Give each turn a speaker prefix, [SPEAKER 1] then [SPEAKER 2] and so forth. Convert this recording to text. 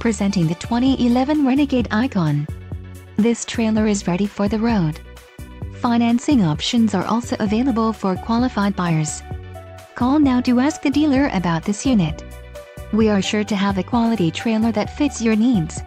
[SPEAKER 1] presenting the 2011 Renegade Ikon. This trailer is ready for the road. Financing options are also available for qualified buyers. Call now to ask the dealer about this unit. We are sure to have a quality trailer that fits your needs.